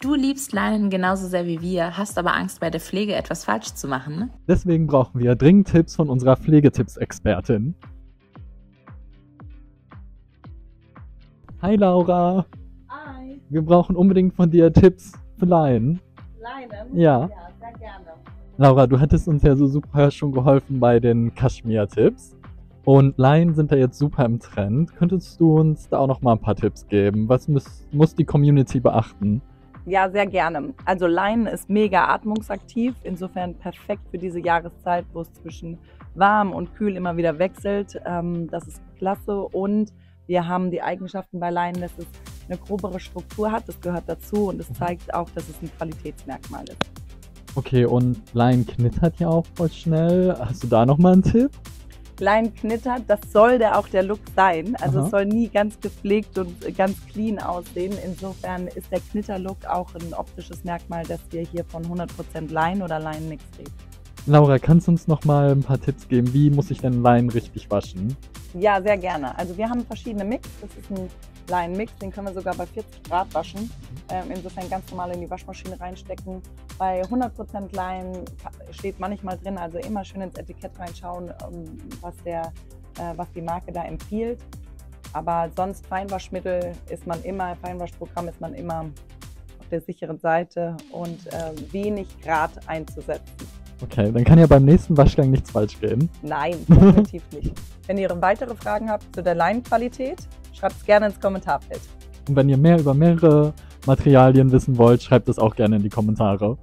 Du liebst Leinen genauso sehr wie wir, hast aber Angst, bei der Pflege etwas falsch zu machen. Deswegen brauchen wir dringend Tipps von unserer Pflegetipps-Expertin. Hi Laura, Hi, wir brauchen unbedingt von dir Tipps für Laien. Leinen? Ja. Ja, sehr gerne. Laura, du hattest uns ja so super schon geholfen bei den Kaschmir-Tipps. Und Laien sind da jetzt super im Trend. Könntest du uns da auch noch mal ein paar Tipps geben? Was muss, muss die Community beachten? Ja, sehr gerne. Also Leinen ist mega atmungsaktiv, insofern perfekt für diese Jahreszeit, wo es zwischen warm und kühl immer wieder wechselt. Ähm, das ist klasse und wir haben die Eigenschaften bei Leinen, dass es eine grobere Struktur hat. Das gehört dazu und es zeigt auch, dass es ein Qualitätsmerkmal ist. Okay, und Laien knittert ja auch voll schnell. Hast du da noch mal einen Tipp? Leinen knittert, das soll der auch der Look sein. Also Aha. es soll nie ganz gepflegt und ganz clean aussehen. Insofern ist der Knitter-Look auch ein optisches Merkmal, dass wir hier von 100% Leinen oder Leinenmix reden. Laura, kannst du uns noch mal ein paar Tipps geben? Wie muss ich denn Laien richtig waschen? Ja, sehr gerne. Also wir haben verschiedene Mix. Das ist ein Leinenmix, den können wir sogar bei 40 Grad waschen. Ähm, insofern ganz normal in die Waschmaschine reinstecken. Bei 100% Leinen steht manchmal drin, also immer schön ins Etikett reinschauen, ähm, was, der, äh, was die Marke da empfiehlt. Aber sonst Feinwaschmittel ist man immer, Feinwaschprogramm ist man immer auf der sicheren Seite und äh, wenig Grad einzusetzen. Okay, dann kann ja beim nächsten Waschgang nichts falsch gehen. Nein, definitiv nicht. Wenn ihr weitere Fragen habt zu der Leinenqualität, schreibt es gerne ins Kommentarfeld. Und wenn ihr mehr über mehrere Materialien wissen wollt, schreibt es auch gerne in die Kommentare.